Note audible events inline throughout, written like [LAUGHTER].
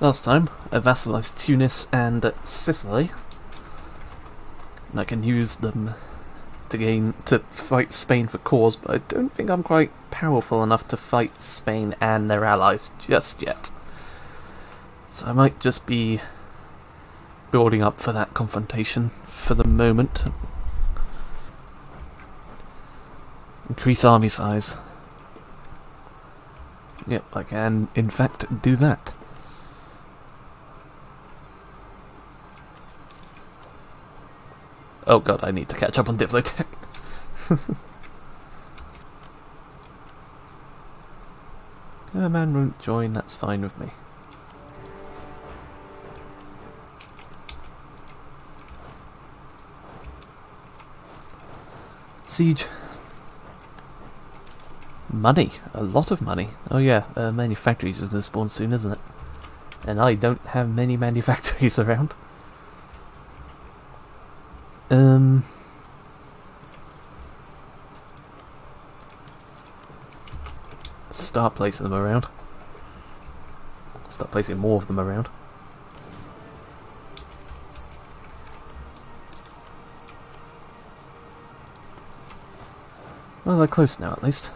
Last time, I vassalized Tunis and Sicily. And I can use them to gain to fight Spain for cause, but I don't think I'm quite powerful enough to fight Spain and their allies just yet. So I might just be building up for that confrontation for the moment. Increase army size. Yep, I can in fact do that. Oh god, I need to catch up on Diplotech. A [LAUGHS] man won't join, that's fine with me. Siege. Money. A lot of money. Oh yeah, uh, manufactories is going to spawn soon, isn't it? And I don't have many [LAUGHS] manufactories around. Um... Start placing them around. Start placing more of them around. Well, they're close now, at least.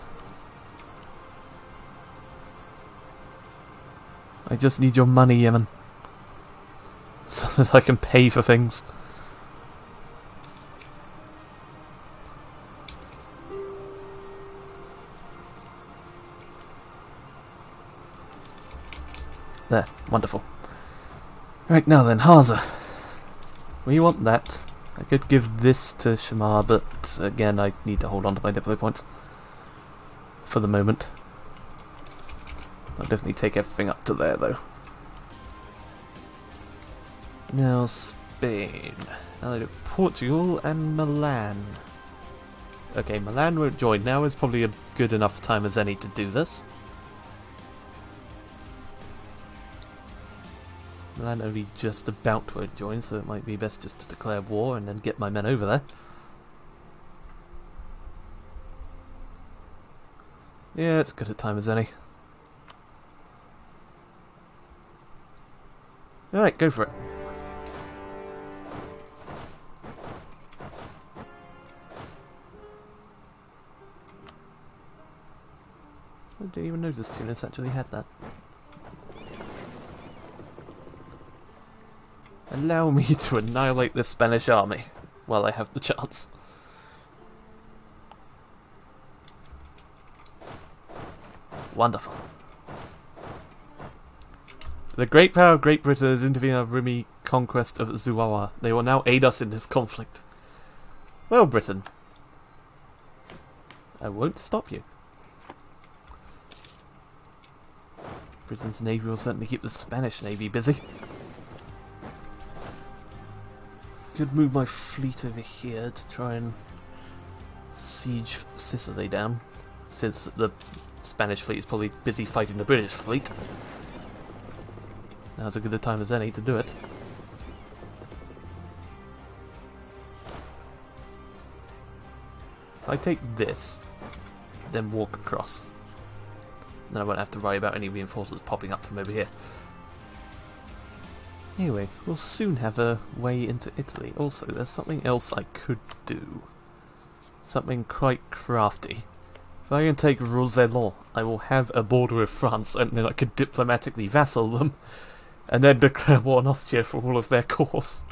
I just need your money, Yemen. [LAUGHS] So that I can pay for things. There, wonderful. Right now then, Haza. We want that. I could give this to Shammar, but again, I need to hold on to my diplo points. For the moment. I'll definitely take everything up to there, though. Now, Spain. Now do Portugal and Milan. Okay, Milan won't join. Now is probably a good enough time as any to do this. Milan only just about to join, so it might be best just to declare war and then get my men over there. Yeah, it's good a time as any. Alright, go for it. I didn't even notice Tunis actually had that. Allow me to annihilate the Spanish army while I have the chance. Wonderful. The great power of Great Britain has intervened in Rumi conquest of Zuawa. They will now aid us in this conflict. Well, Britain. I won't stop you. Britain's navy will certainly keep the Spanish navy busy. Could move my fleet over here to try and siege Sicily down, since the Spanish fleet is probably busy fighting the British fleet. Now's as good a time as any to do it. If I take this, then walk across, then I won't have to worry about any reinforcements popping up from over here. Anyway, we'll soon have a way into Italy. Also, there's something else I could do. Something quite crafty. If I can take Roussillon, I will have a border with France, and then I could diplomatically vassal them, and then declare war on Austria for all of their cause.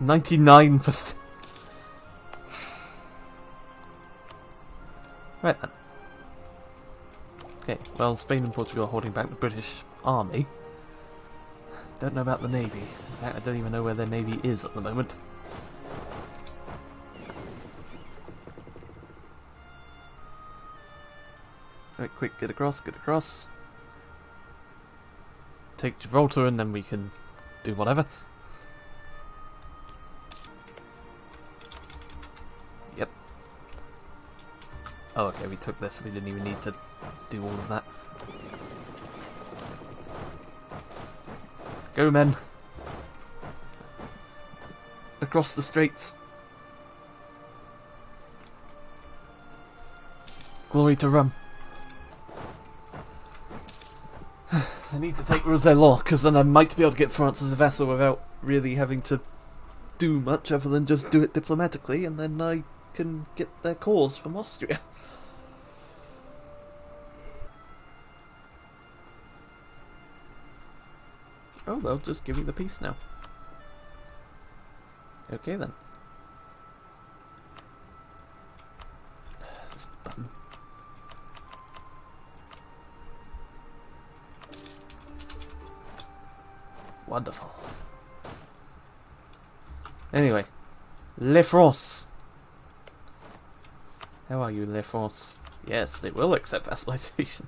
99%. Right then. Okay, well, Spain and Portugal are holding back the British army. Don't know about the navy. In fact, I don't even know where their navy is at the moment. Right, quick, get across, get across. Take Gibraltar and then we can do whatever. Yep. Oh, okay, we took this, we didn't even need to do all of that. Go, men. Across the straits. Glory to Rûm. [SIGHS] I need to take Roussillon, because then I might be able to get France as a vassal without really having to do much other than just do it diplomatically, and then I can get their cause from Austria. Oh, they'll just give me the peace now. Okay then. This button. Wonderful. Anyway, Le. How are you, Le? Yes, they will accept [LAUGHS] vassalization.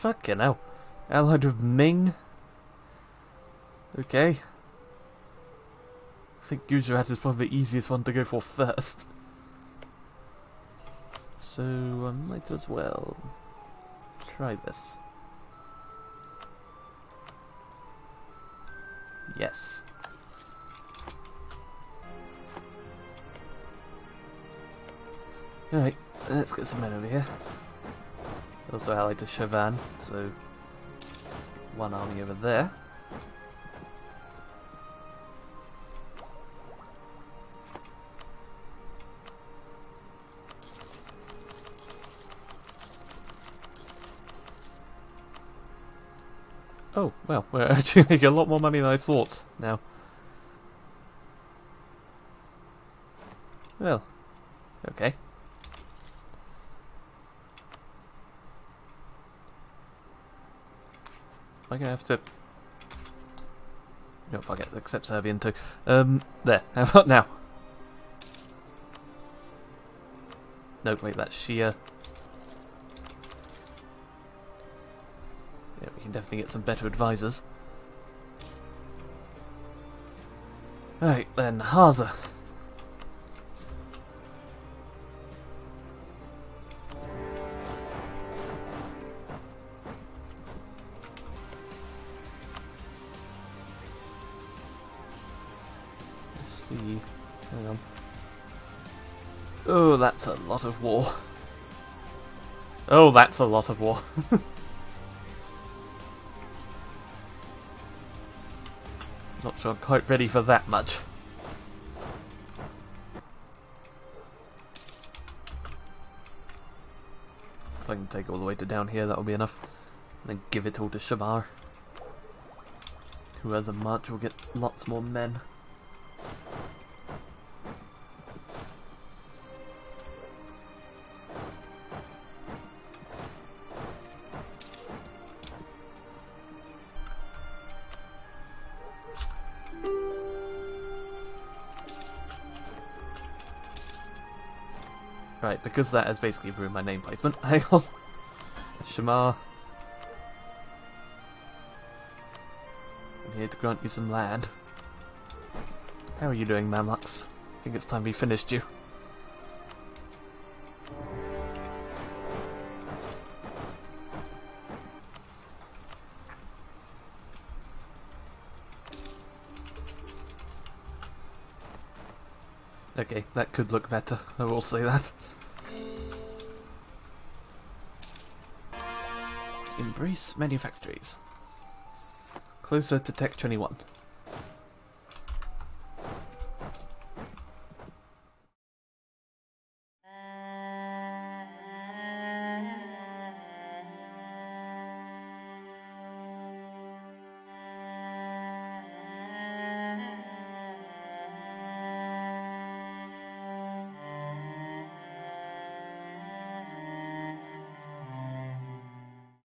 Fucking hell. Allied with Ming? Okay. I think Gujarat is probably the easiest one to go for first. So I might as well try this. Yes. Alright, let's get some men over here. Also allied to Chavan, so one army over there. Oh, well, we're [LAUGHS] actually making a lot more money than I thought now. Well, okay. I gonna have to... No, fuck it, accept Serbian too. Um, there, how about now? No, wait, that's Shia. Yeah, we can definitely get some better advisors. Right, then, Haza. See. Hang on. Oh, that's a lot of war. Oh, that's a lot of war. [LAUGHS] Not sure I'm quite ready for that much. If I can take all the way to down here, that'll be enough. And then give it all to Shammar. Who has a march will get lots more men. Right, because that has basically ruined my name placement. [LAUGHS] Hang on. Shammar. I'm here to grant you some land. How are you doing, Mamluks? I think it's time we finished you. Okay, that could look better, I will say that. Embrace manufactories. Closer to Tech 21.